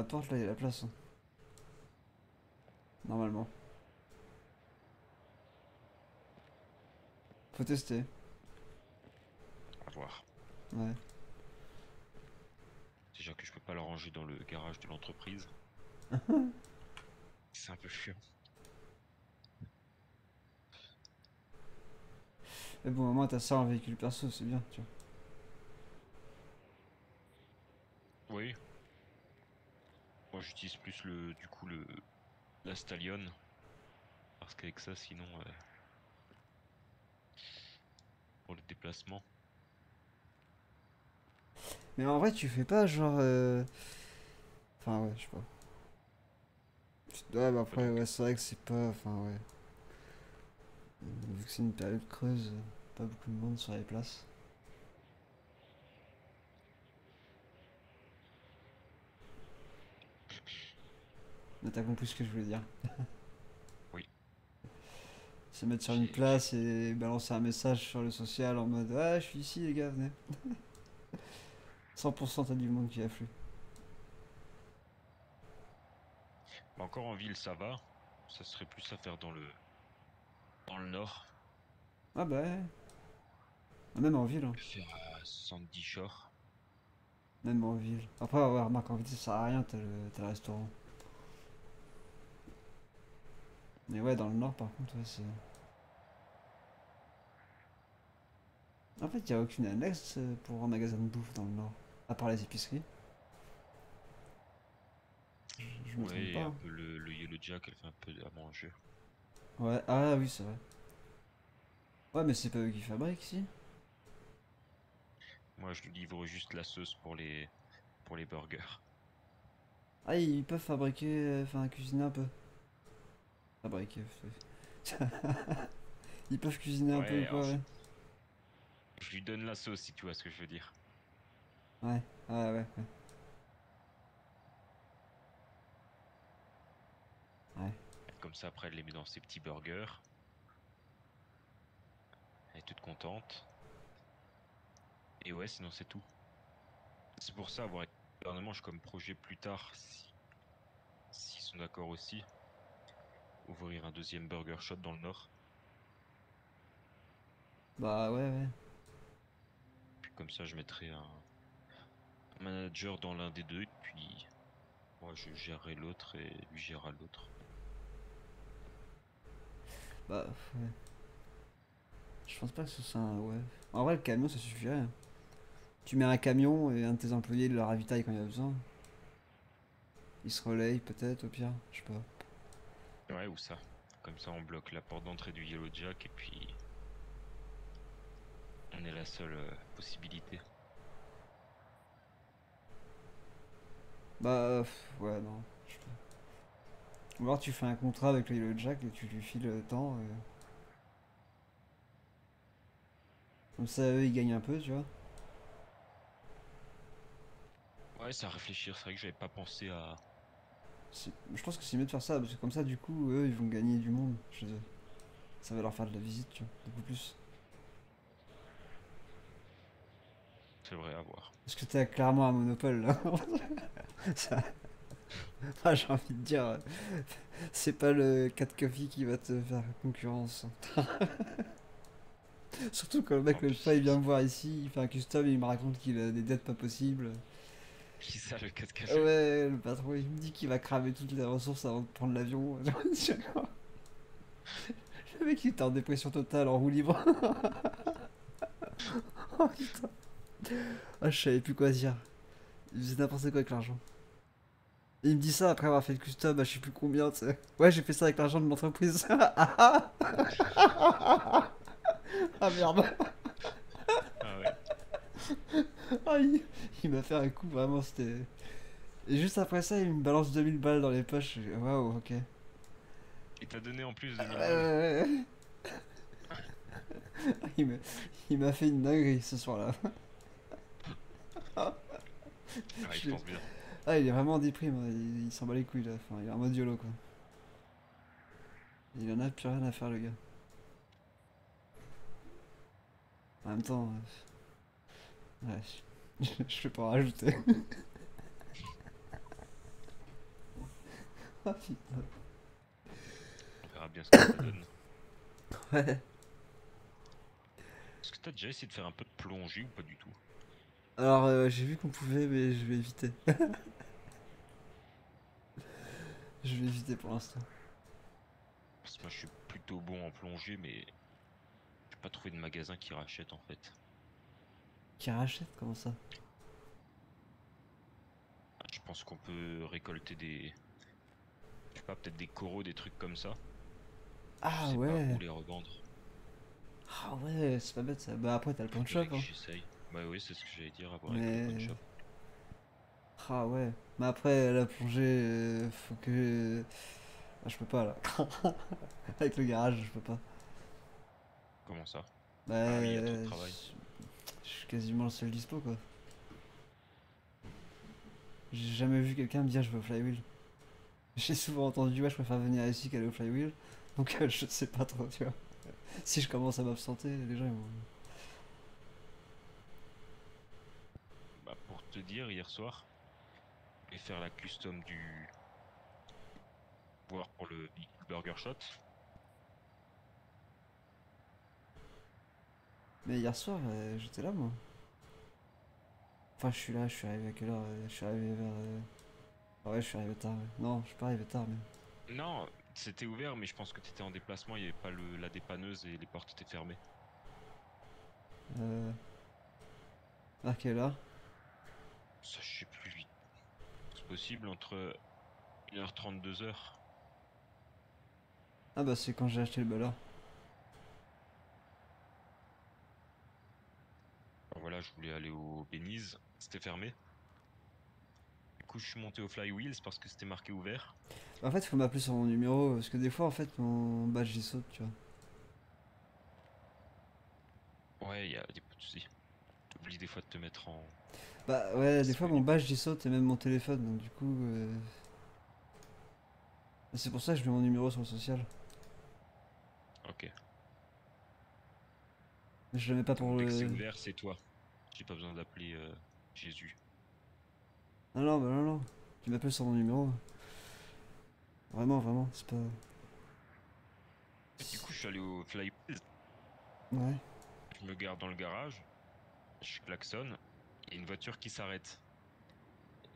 La porte là, il y a la place. hein. Normalement. Faut tester. À voir. Ouais. Déjà que je peux pas le ranger dans le garage de l'entreprise. C'est un peu chiant. Mais bon, au moins t'as ça en véhicule perso, c'est bien, tu vois. Oui. Moi j'utilise plus le du coup le la Stallion. Parce qu'avec ça sinon euh, pour le déplacement. Mais en vrai, tu fais pas genre. euh, Enfin, ouais, je sais pas. Ouais, bah après, ouais, c'est vrai que c'est pas. Enfin, ouais. Vu que c'est une période creuse, pas beaucoup de monde sur les places. Mais t'as compris ce que je voulais dire. Oui. Se mettre sur une place et balancer un message sur le social en mode Ah, je suis ici, les gars, venez. 100% t'as du monde qui afflue. Bah, encore en ville ça va. Ça serait plus à faire dans le dans le nord. Ah bah ouais. Ah, Même en ville, hein. Faire à Sandy Shore. Même en ville. Après, ouais, remarque, en ville, ça sert à rien, t'as le, t'as le restaurant. Mais ouais, dans le nord, par contre, ouais, c'est... En fait, y a aucune annexe euh, pour un magasin de bouffe dans le nord. À part les épiceries. Je je me Ouais, pas. un peu le, le Yellow Jack, elle fait un peu à manger. Ouais, ah oui, c'est vrai. Ouais, mais c'est pas eux qui fabriquent, si Moi je lui livre juste la sauce pour les pour les burgers. Ah, ils peuvent fabriquer, euh, enfin, cuisiner un peu. Fabriquer, c'est- Ils peuvent cuisiner un peu ou quoi, alors, ouais. Je lui donne la sauce si tu vois ce que je veux dire. Ouais, ouais, ouais. ouais. Ouais. Comme ça après elle les met dans ses petits burgers. Elle est toute contente. Et ouais sinon c'est tout. C'est pour ça avoir avec le gouvernement j'ai comme projet plus tard si s'ils sont d'accord aussi. Ouvrir un deuxième burger shop dans le nord. Bah ouais, ouais. Puis comme ça je mettrai un, manager dans l'un des deux et puis moi je gérerai l'autre et lui gérera l'autre. Bah ouais. Je pense pas que ce soit un... Ouais. En vrai, le camion, ça suffirait. Tu mets un camion et un de tes employés le ravitaille quand il y a besoin. Il se relaye peut-être au pire, je sais pas. Ouais ou ça. Comme ça on bloque la porte d'entrée du Yellow Jack et puis on est la seule euh, possibilité. Bah pff, ouais, non, je sais pas. Ou alors tu fais un contrat avec le Yellow Jack et tu lui files le temps. et- Comme ça, eux, ils gagnent un peu, tu vois. Ouais c'est à réfléchir, c'est vrai que j'avais pas pensé à. Je pense que c'est mieux de faire ça, parce que comme ça, du coup, eux, ils vont gagner du monde chez eux. Ça va leur faire de la visite, tu vois, beaucoup plus. C'est vrai à voir. Parce que t'as clairement un monopole, là. Ça- Ah, j'ai envie de dire, euh, c'est pas le 4 Coffee qui va te faire concurrence. Surtout quand le mec, le fois, il vient me voir ici, il fait un custom, il me raconte qu'il a des dettes pas possibles. Ça le 4 k Ouais, le patron, il me dit qu'il va cramer toutes les ressources avant de prendre l'avion. Le mec, il était en dépression totale, en roue libre. oh putain. Ah, je savais plus quoi dire. Il faisait n'importe quoi avec l'argent. Il me dit ça après avoir fait le custom à je sais plus combien, tu sais. Ouais, j'ai fait ça avec l'argent de l'entreprise. ah merde. Ah. Ah, il m'a fait un coup, vraiment, c'était... Et juste après ça, il me balance 2000 balles dans les poches. Waouh, ok. Il t'a donné en plus de Ouais, ouais, ouais. il m'a- fait une dinguerie ce soir-là. Ah, pense bien. Ah, il est vraiment en déprime, hein. il, il s'en bat les couilles là. Enfin, il est en mode YOLO quoi. Il en a plus rien à faire le gars. En même temps. euh, Ouais, je, je vais pas en rajouter. Ah putain. On verra bien ce que ça donne. Ouais. Est-ce que t'as déjà essayé de faire un peu de plongée ou pas du tout? Alors euh, j'ai vu qu'on pouvait mais je vais éviter. je vais éviter pour l'instant. Parce que moi je suis plutôt bon en plongée mais j'ai pas trouvé de magasin qui rachète en fait. Qui rachète Comment ça? Je pense qu'on peut récolter des... Je sais pas, peut-être des coraux, des trucs comme ça. Ah Je sais pas ouais où les revendre. Ah ouais, c'est pas bête ça. Bah après t'as le pawn shop hein. J'essaye. Bah oui, c'est ce que j'allais dire, avoir Mais- avec le pawn shop. Ah ouais. Mais après la plongée, euh, faut que... Ah, je peux pas là. Avec le garage, je peux pas. Comment ça? Bah, Ah oui, y a trop de travail. Je- suis quasiment le seul dispo quoi. J'ai jamais vu quelqu'un me dire je veux au flywheel. J'ai souvent entendu ouais je préfère venir ici qu'aller au flywheel. Donc euh, je sais pas trop tu vois. Si je commence à m'absenter, les gens ils vont... Bah pour te dire, hier soir, vais faire la custom du... Voir pour le Burger Shot. Mais hier soir euh, j'étais là moi. Enfin je suis là, je suis arrivé à quelle heure euh, Je suis arrivé vers... euh, Ah ouais je suis arrivé tard. ouais. Non je suis pas arrivé tard mais... Non, c'était ouvert, mais je pense que t'étais en déplacement, il n'y avait pas le, la dépanneuse et les portes étaient fermées. Euh... À quelle heure? Ça, je sais plus vite. C'est possible entre 1h30, 2h. Ah bah c'est quand j'ai acheté le ballard. Voilà, je voulais aller au Benize, c'était fermé. Du coup, je suis monté au Flywheels parce que c'était marqué ouvert. En fait, faut m'appeler sur mon numéro parce que des fois, en fait, mon badge il saute, tu vois. Ouais, il y a des de soucis. T'oublies des fois de te mettre en. Bah ouais, des fois, mon badge il saute et même mon téléphone, donc du coup. euh, C'est pour ça que je mets mon numéro sur le social. Ok. Je le mets pas pour que c'est le. ouvert, c'est toi. J'ai pas besoin d'appeler euh, Jésus. Non, non, bah non, non. Tu m'appelles sur mon numéro. Vraiment, vraiment, c'est pas. Du coup, je suis allé au Flywheels. Ouais. Je me garde dans le garage. Je klaxonne. Il y a une voiture qui s'arrête.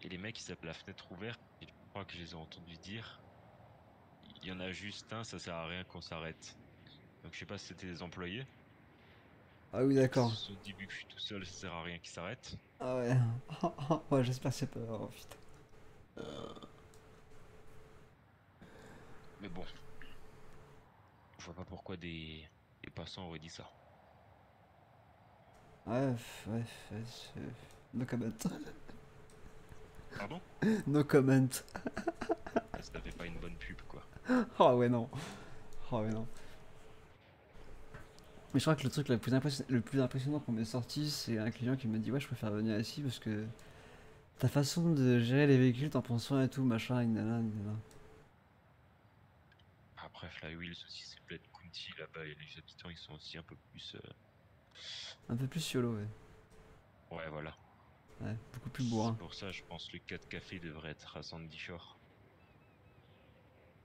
Et les mecs, ils avaient la fenêtre ouverte. Et je crois que je les ai entendus dire il y en a juste un, ça sert à rien qu'on s'arrête. Donc je sais pas si c'était des employés. Ah oui, d'accord. Dit, vu que je suis tout seul, ça sert à rien qu'ils s'arrêtent. Ah ouais. ouais, j'espère que c'est pas. Oh putain. Mais bon. Je vois pas pourquoi des, des passants auraient dit ça. Ouais, ouais, c'est- No comment. Pardon? No comment. Ça fait pas une bonne pub, quoi. Oh ouais, non. Oh ouais, non. Mais je crois que le truc le plus, impression- le plus impressionnant qu'on m'ait sorti, c'est un client qui me dit Ouais, je préfère venir ici parce que ta façon de gérer les véhicules, t'en prends soin et tout, machin, une nana, une nana. Après, Flywheels aussi, c'est Bled County là-bas et les habitants, ils sont aussi un peu plus. euh, Un peu plus YOLO, ouais. Ouais, voilà. Ouais, beaucoup plus bourrin. C'est pour ça, je pense que le 4 café devrait être à Sandy Shore.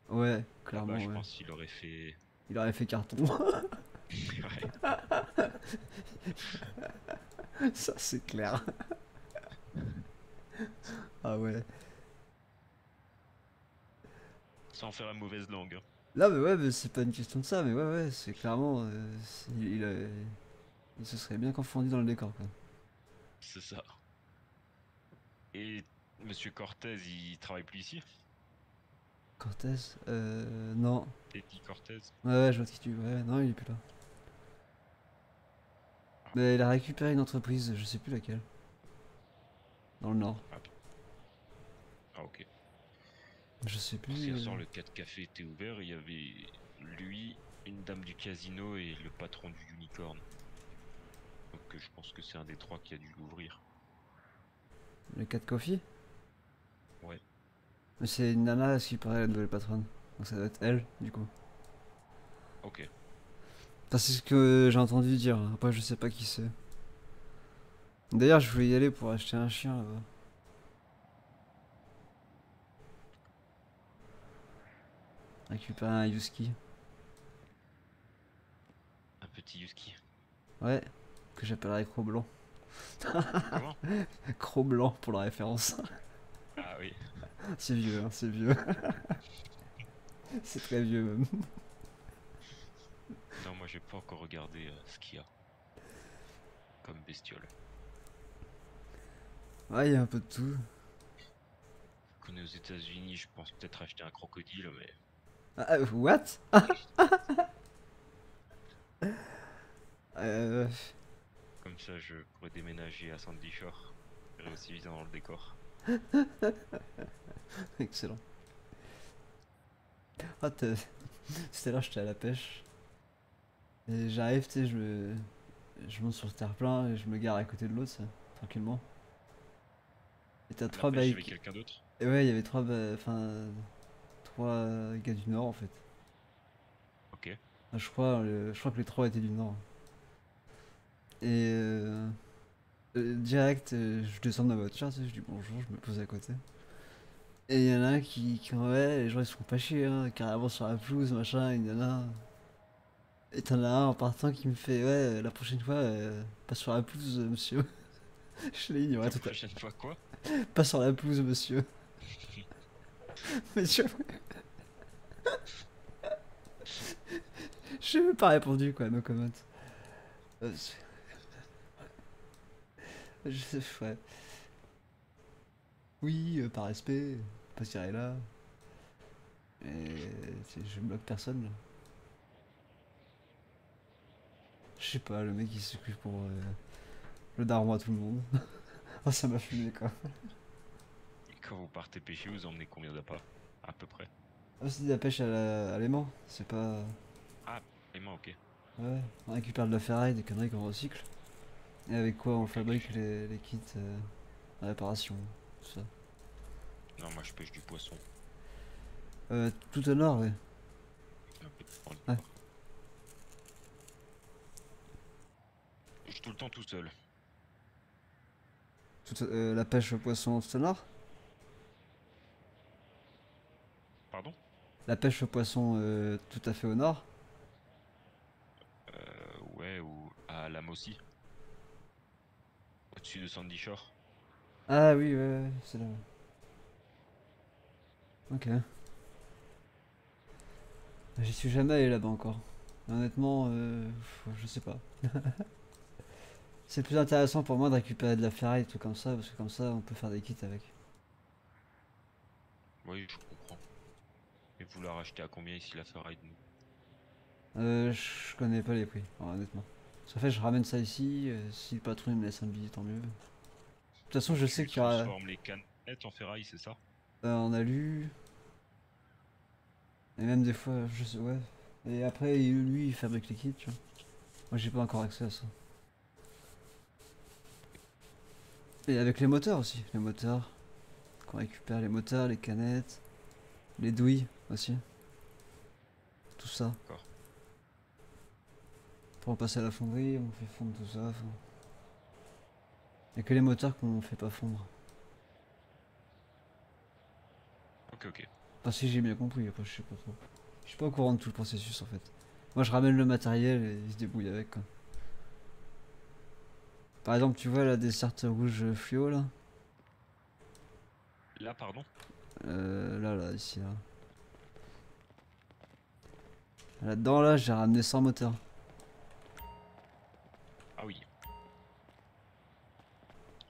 Ouais, clairement, Là-bas, je pense qu'il aurait fait. Il aurait fait carton. Ça, c'est clair. ah ouais. Sans faire la mauvaise langue. hein. Là, mais ouais, mais c'est pas une question de ça, mais ouais, ouais, c'est clairement. euh, il, se serait bien confondu dans le décor, quoi. C'est ça. Et Monsieur Cortez, il travaille plus ici? Cortez Euh. Non. Teddy Cortez? Ouais, ouais, je vois qui tu. Ouais, non, il est plus là. Mais il a récupéré une entreprise, je sais plus laquelle. Dans le nord. Ah, ok. Je sais plus. Qu'hier euh, soir, le 4 café était ouvert. Il y avait lui, une dame du casino et le patron du unicorn. Donc, euh, je pense que c'est un des trois qui a dû l'ouvrir. Le 4 Coffee Ouais. Mais c'est une nana, ce qui paraît, la nouvelle patronne. Donc ça doit être elle, du coup. Ok. Enfin, c'est ce que j'ai entendu dire. Après, je sais pas qui c'est. D'ailleurs, je voulais y aller pour acheter un chien là-bas. Récupérer un Yuski. Un petit Husky. Ouais, que j'appellerais Cro Blanc. Comment? Cro Blanc pour la référence. Ah oui. c'est vieux, hein, c'est vieux. c'est très vieux même. Non, moi j'ai pas encore regardé euh, ce qu'il y a. Comme bestiole. Ouais, il y a un peu de tout. Qu'on est aux États-Unis, je pense peut-être acheter un crocodile, mais. Ah, euh, what? Euh, Comme ça, je pourrais déménager à Sandy Shore. J'irai aussi vite dans le décor. Excellent. Ah, t'es- tout à l'heure j'étais à la pêche. Et j'arrive, tu sais, je me... Je monte sur le terre-plein et je me gare à côté de l'autre, tranquillement. Et t'as trois pêche avec quelqu'un d'autre Et ouais, il y avait trois, enfin, trois gars du Nord en fait. Ok. Ah, Je crois, euh, je crois que les trois étaient du Nord. Et euh, euh, direct, euh, je descends de ma voiture, tu sais, je dis bonjour, je me pose à côté. Et il y en a un qui, qui ouais, les gens ils se font pas chier, hein, carrément sur la pelouse, machin, il y en a. Et t'en as un en partant qui me fait, ouais, la prochaine fois, euh, pas sur la pelouse, euh, monsieur. je l'ai ignoré La tout à prochaine fois, quoi? Pas sur la pelouse, monsieur. Tu Je même pas répondu quoi, no comment. Euh, Je sais, ouais. Oui, euh, par respect, pas tirer là. Et je bloque personne là. Je sais pas, le mec il s'occupe pour euh, le daron à tout le monde. oh, ça m'a fumé quoi. Et quand vous partez pêcher, vous emmenez combien d'appâts À peu près? Ah, c'est de la pêche à la- à l'aimant, c'est pas. Et moi, ok. Ouais, on récupère de la ferraille, des conneries qu'on recycle. Et avec quoi on fabrique les, les kits euh, de réparation, tout ça. Non, moi je pêche du poisson. Euh, tout au nord, ouais. Ouais. nord. Je suis tout le temps tout seul. Euh, la pêche au poisson nord Pardon? La pêche au poisson euh, tout à fait au nord Euh, ouais, ou à la aussi. Au-dessus de Sandy Shore. Ah oui, ouais, ouais, c'est là. Ok. J'y suis jamais allé là-bas encore. Honnêtement, euh, je sais pas. c'est plus intéressant pour moi de récupérer de la ferraille et tout comme ça, parce que comme ça on peut faire des kits avec. Oui, je comprends. Et vous la rachetez à combien ici la ferraille de nous? Euh, je connais pas les prix, honnêtement. Qu'en fait, je ramène ça ici, euh, si le patron il me laisse un billet, tant mieux. De toute façon, je sais qu'il y aura. les canettes en ferraille, c'est ça? Euh, en alu. Et même des fois, je sais, ouais. Et après, lui, il fabrique les kits, tu vois. Moi, j'ai pas encore accès à ça. Et avec les moteurs aussi, les moteurs. Qu'on récupère les moteurs, les canettes, les douilles aussi. Tout ça. D'accord. Pour passer à la fonderie, on fait fondre tout ça. Y a que les moteurs qu'on fait pas fondre. Ok, ok. Enfin, si j'ai bien compris, après, je sais pas trop. Je suis pas au courant de tout le processus en fait. Moi, je ramène le matériel et ils se débrouillent avec quoi. Par exemple, tu vois la desserte rouge fluo là Là, pardon Euh, Là, là, ici, là. Là-dedans, là, j'ai ramené 100 moteurs. Ah oui.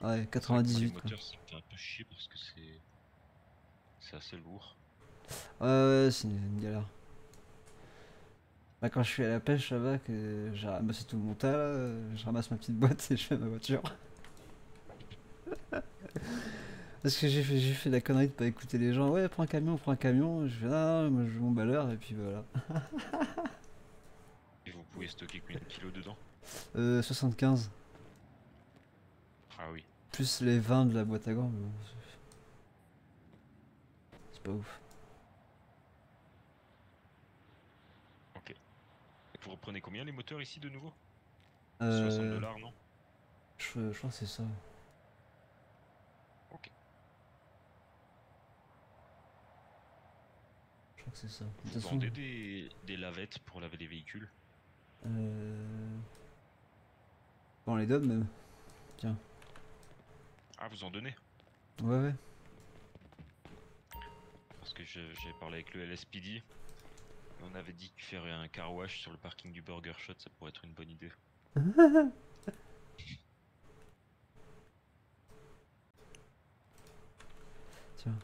Ouais, C'est vrai que pour 98 Les quoi. moteurs, c'est un peu chier parce que c'est. C'est assez lourd. Ouais, ouais, c'est une galère. Bah, quand je suis à la pêche là-bas, que j'ai ramassé tout mon tas, là, euh, je ramasse ma petite boîte et je fais ma voiture. Parce que j'ai fait, j'ai fait la connerie de pas écouter les gens. Ouais, prends un camion, prends un camion. Je fais, ah, moi je veux mon baleur, et puis voilà. Et vous pouvez stocker combien de kilos dedans? Euh, 75. Ah oui. Plus les 20 de la boîte à gants. mais bon, C'est pas ouf. Ok. Et vous reprenez combien les moteurs ici de nouveau? Euh, 60 dollars, non? je, je crois que c'est ça. Ok. Je crois que c'est ça. De toute Vous façon, vendez des, des lavettes pour laver les véhicules? Euh... On les donne même. Tiens. Ah, vous en donnez? Ouais, ouais. Parce que j'ai parlé avec le LSPD. On avait dit que faire un car wash sur le parking du Burger Shot, ça pourrait être une bonne idée. Tiens.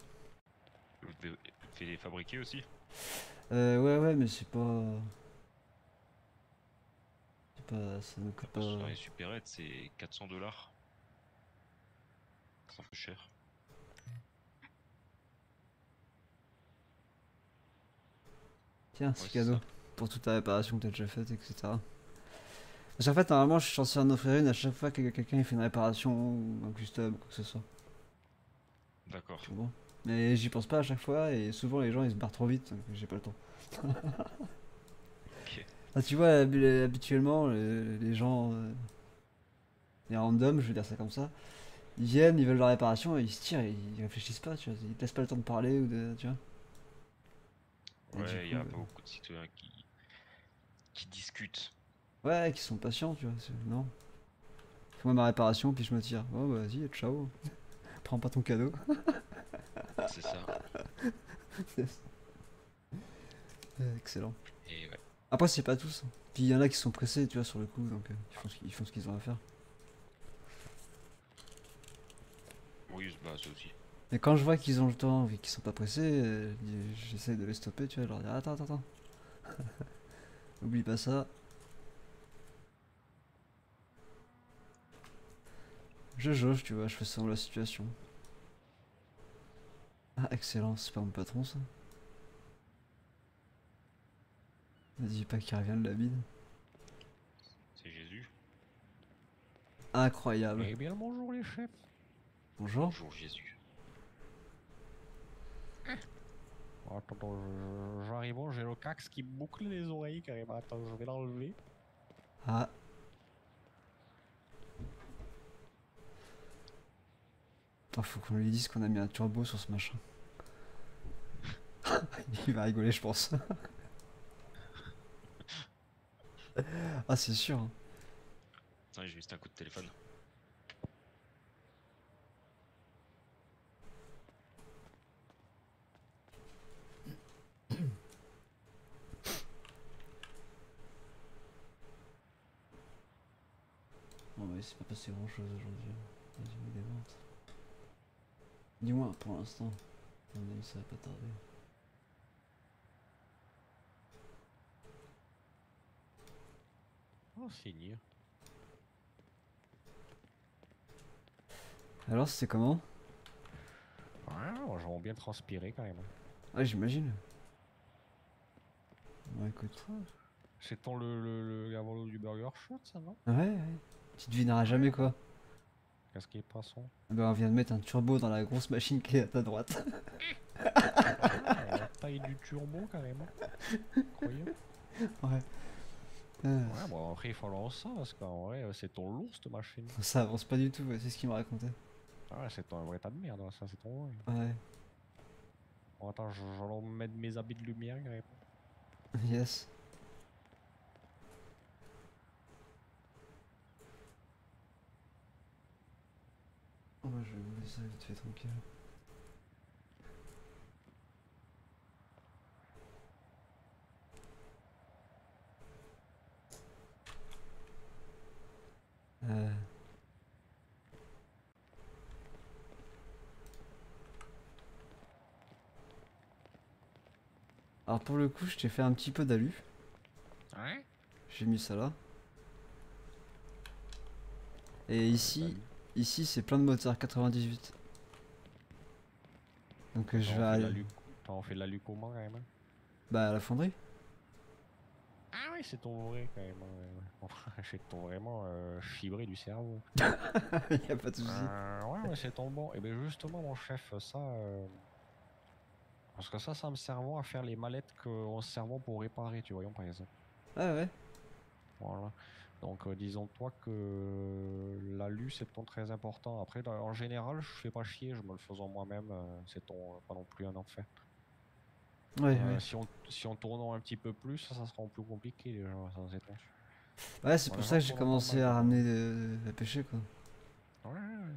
Vous devez les fabriquer aussi Euh, ouais, ouais, mais c'est pas. C'est pas. Ça ne coûte pas. Dans les supérettes, c'est 400 dollars. C'est un peu cher. Tiens, c'est cadeau. Pour toute ta réparation que t'as déjà faite, etc. Parce qu'en fait, normalement, je suis censé en offrir une à chaque fois que quelqu'un fait une réparation ou un custom ou quoi que ce soit. D'accord. Mais j'y pense pas à chaque fois et souvent les gens ils se barrent trop vite donc j'ai pas le temps. Ok. Ah, tu vois, habi- habituellement, les, les gens. euh, les randoms, je veux dire ça comme ça, ils viennent, ils veulent la réparation et ils se tirent et ils réfléchissent pas, tu vois. Ils te laissent pas le temps de parler ou de. Tu vois Ouais, il y a coup, beaucoup de citoyens qui, qui discutent. Ouais, qui sont patients, tu vois. Non. Fais-moi ma réparation, puis je me tire. Oh, bah, vas-y, ciao. Prends pas ton cadeau. C'est ça. Euh, Excellent. Et ouais. Après, c'est pas tous. hein. Puis il y en a qui sont pressés, tu vois, sur le coup, donc euh, ils font ce qu'ils- ils font ce qu'ils ont à faire. Oui, bah ça aussi. Mais quand je vois qu'ils ont le temps et qu'ils sont pas pressés, euh, j'essaie de les stopper, tu vois, leur dire attends, attends, attends. Oublie pas ça. Je jauge, tu vois, je fais selon la situation. Ah, excellent, c'est pas mon patron ça. Ne dis pas qu'il revient de la bide. C'est Jésus. Incroyable. Eh bien, bonjour les chefs. Bonjour. Bonjour Jésus. Oh, Attends, attends, j'arrive, j'ai le cax qui boucle les oreilles carrément. Attends, je vais l'enlever. Ah. Attends, faut qu'on lui dise qu'on a mis un turbo sur ce machin. Il va rigoler, je pense. ah, c'est sûr. hein. Attends, j'ai juste un coup de téléphone. S'est pas passé grand chose aujourd'hui. J'ai des ventes. Du moins, pour l'instant. Ça va pas tarder. Oh, Seigneur. Alors, c'était comment? Ouais, j'en bien transpiré quand même. Ouais, j'imagine. Ouais, écoute. C'est ton le, le, le du burger shot, ça, non? Ouais, ouais. Tu devineras jamais quoi. Qu'est-ce qui Ah Ben, on vient de mettre un turbo dans la grosse machine qui est à ta droite. La taille du turbo carrément. Incroyable. Ouais. Euh, Ouais, bon, après, il faut lancer ça parce qu'en vrai, c'est ton lourd cette machine. Ça avance pas du tout, c'est ce qu'il me racontait. Ah ouais, c'est ton un vrai tas de merde, ça, c'est ton vrai. Ouais, Bon, attends, je je vais mettre mes habits de lumière yes. Oh, bah, je vais me laisser vite fait tranquille. Euh... Alors pour le coup, je t'ai fait un petit peu d'alu. Ouais J'ai mis ça là. Et ici, ici c'est plein de moteurs 98. Donc euh, je vais aller T'en fais de la comment quand même hein bah, à la fonderie. Ah oui, c'est ton vrai quand même. Enfin, c'est ton vraiment euh, fibré du cerveau. y a pas de souci. Euh, ouais, ouais, c'est ton bon. Et bien justement, mon chef, ça. euh, Parce que ça, ça me servant à faire les mallettes qu'on se servant pour réparer, tu vois, par exemple. Ah ouais. Voilà. Donc, euh, disons-toi que l'alu, c'est ton très important. Après, en général, je fais pas chier, je me le faisant moi-même. euh, c'est ton pas non plus un enfer. Ouais, Euh, ouais. si, on, si on tournant un petit peu plus, ça, ça sera plus compliqué déjà, ça c'est Ouais, c'est pour ça que j'ai commencé à ramener de, la pêcher quoi. Ouais, ouais, ouais.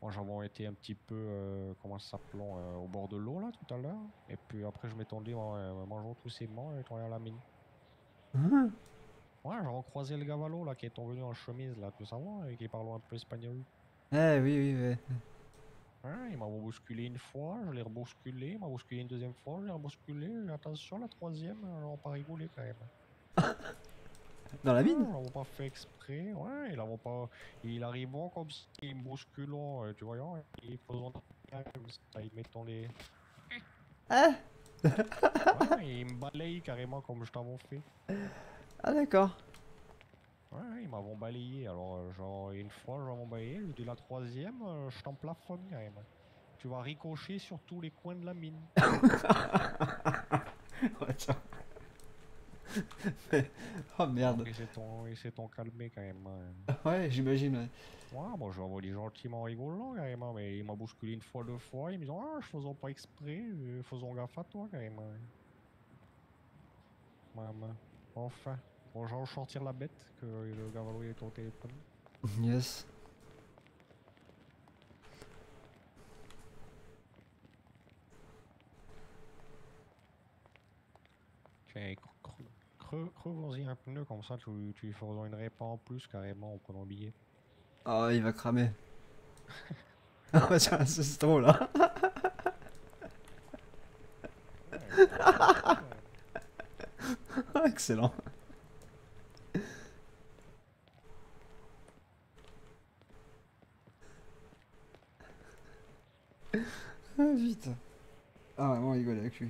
Moi j'avais été un petit peu, euh, comment ça s'appelle, euh, au bord de l'eau là tout à l'heure. Et puis après je m'étendais en euh, mangeant tous ces morts et tournant à la mine. Ah, Ouais, j'avais croisé le gavalo là qui est venu en chemise là, tu savoir, et qui parle un peu espagnol. Eh oui, oui, ouais. Ouais, il m'a bousculé une fois, je l'ai rebousculé, il m'a bousculé une deuxième fois, je l'ai rebousculé, attention la troisième, euh, on pas rigolé quand même. Dans la mine? Ils l'avons pas fait exprès, ouais, ils l'avons pas. Il arrivant comme ça, il me bousculant, tu vois, et faisant comme ça, ils mettant les. Ah Ouais, il me balaye carrément comme je t'avais fait. Ah d'accord. Ouais, ils m'avont balayé, alors euh, genre une fois je m'avais balayé, je dis la troisième, euh, je t'en plafonne carrément. Tu vas ricocher sur tous les coins de la mine. Attends. oh merde. Et c'est ton, et c'est ton calmé quand même. hein. Ouais, j'imagine, ouais. Ouais, bon, je l'envoie gentiment rigolant carrément, mais il m'a bousculé une fois, deux fois, ils me disent Ah, je faisais pas exprès, euh, faisons gaffe à toi carrément. Maman. Enfin. Bon, je vais sortir la bête, que le gavalo est au téléphone. Yes. Tiens, creux, creux, creux-y un pneu, comme ça tu, tu lui feras une répa en plus carrément en prenant le billet. Oh, il va cramer. Ah tiens, c'est c'est trop là. Excellent. Vite. Ah vraiment rigoler avec lui.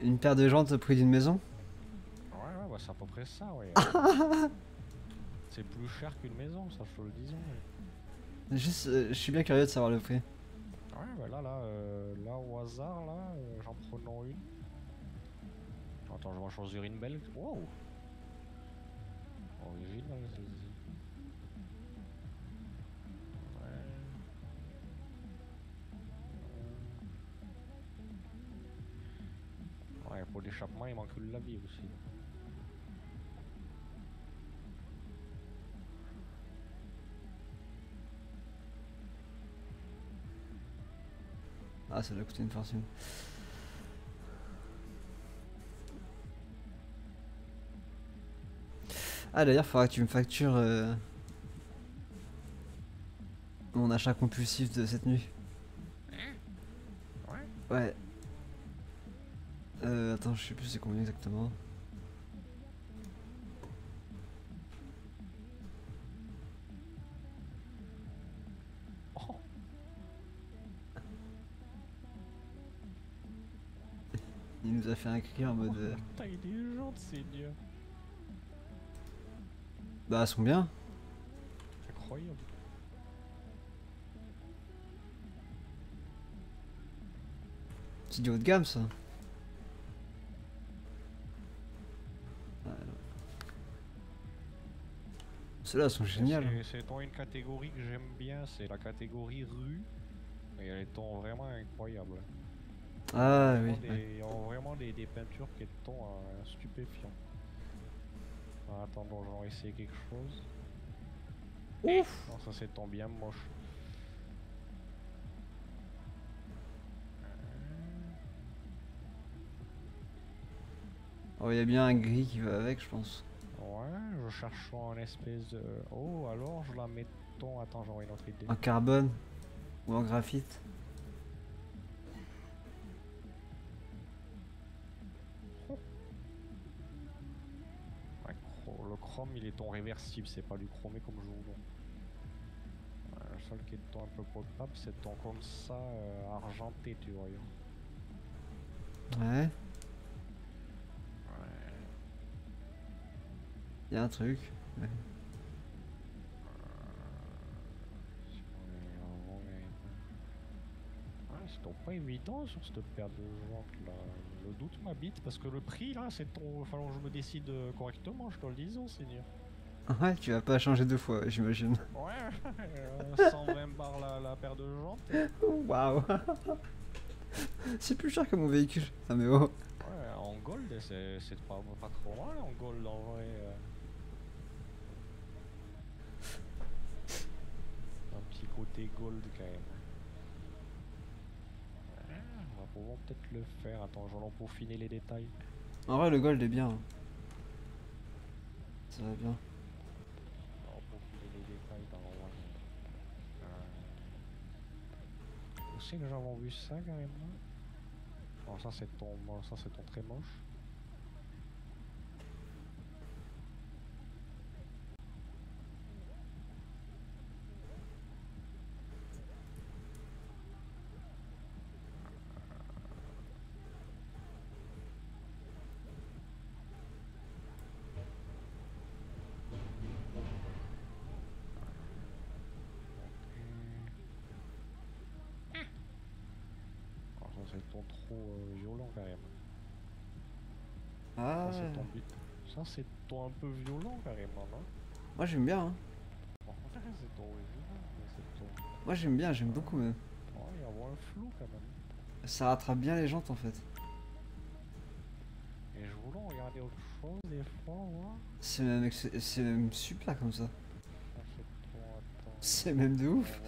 Une paire de jantes au prix d'une maison Ouais, ouais, bah c'est à peu près ça, ouais. c'est plus cher qu'une maison, ça je te le disais. ouais. Juste, euh, je suis bien curieux de savoir le prix. Ouais, bah là, là, euh, là au hasard, là, euh, j'en prenant une. Attends, je vais en choisir une belle. Wow! Original, celle-ci. L'échappement, il manque le lavis aussi. Ah, ça doit coûter une fortune. Ah, d'ailleurs, faudra que tu me factures euh, mon achat compulsif de cette nuit. Ouais. Euh, attends, je sais plus c'est combien exactement. Oh! Il nous a fait un cri en mode. euh, des jantes, Seigneur! bah, elles sont bien. Incroyable! C'est du haut de gamme ça. Ceux-là sont géniales. C'est- une catégorie que j'aime bien, c'est la catégorie rue? Et elles sont vraiment incroyables. Ah oui. Vraiment des- ouais. Ils ont vraiment des, des peintures qui sont euh, stupéfiants. En attendant, je vais essayer quelque chose. Ouf Non, ça c'est ton bien moche. Oh, il y a bien un gris qui va avec, je pense en cherchant un espèce de. Oh, alors je la mettons. Attends, j'envoie une autre idée. En carbone Ou en graphite? Le chrome il est en réversible, c'est pas du chromé comme je vous le seul qui est un peu potable, c'est ton comme ça euh, argenté, tu vois. Ouais. Ouais. y a un truc. Ouais. Ouais, c'est donc pas évident sur cette paire de jantes là. Le doute m'habite parce que le prix là, c'est ton. Enfin, je me décide euh, correctement, je te le dis, Seigneur. Ouais, tu vas pas changer deux fois, j'imagine. Ouais, euh, 120 barres la, la paire de jantes. Waouh C'est plus cher que mon véhicule. Ah mais oh Ouais, en gold, c'est c'est pas, pas trop mal en gold en vrai. euh. Un petit côté gold quand même. Ouais, on va pouvoir peut-être le faire. Attends, je vais en peaufiner les détails. En vrai, le gold est bien. Ça va bien. Euh... Où c'est que j'avais vu ça carrément Non, ça c'est ton, ça c'est ton très moche. Ça ton trop euh, violent carrément. Ah, Ça c'est ton. Ça un peu violent carrément, non? Moi j'aime bien. Hein. Moi j'aime bien, j'aime beaucoup même. Ouais, il y a un flou quand même. Ça rattrape bien les jantes en fait. Et je voulais regarder autre chose des fois, moi. C'est même, c'est même super comme ça. Ça c'est même de ouf.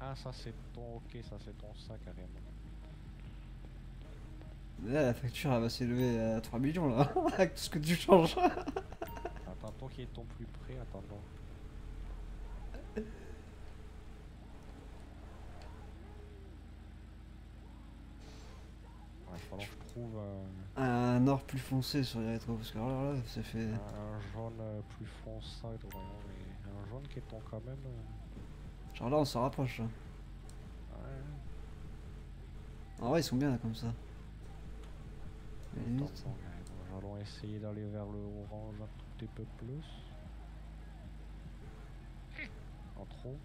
Ah ça c'est ton... Ok, ça c'est ton sac carrément. Là, la facture elle va s'élever à 3 millions là, avec tout ce que tu changes. Attends, toi qui est ton plus près, attends. Ouais, il va falloir que je trouve un, Un or plus foncé sur les rétros, parce que alors là, ça fait. un- un jaune euh, plus foncé, voyons, mais un jaune qui est ton quand même. euh, Genre là, on s'en rapproche. là. Ouais. En vrai, ils sont bien là, comme ça. Bon, allons essayer d'aller vers le orange un tout petit peu plus. En trop.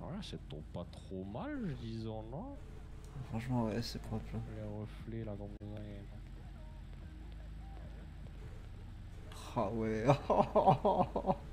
Voilà, c'est pas trop mal, disons, non? Franchement, ouais, c'est propre là. Les reflets ça. et- Ah ouais.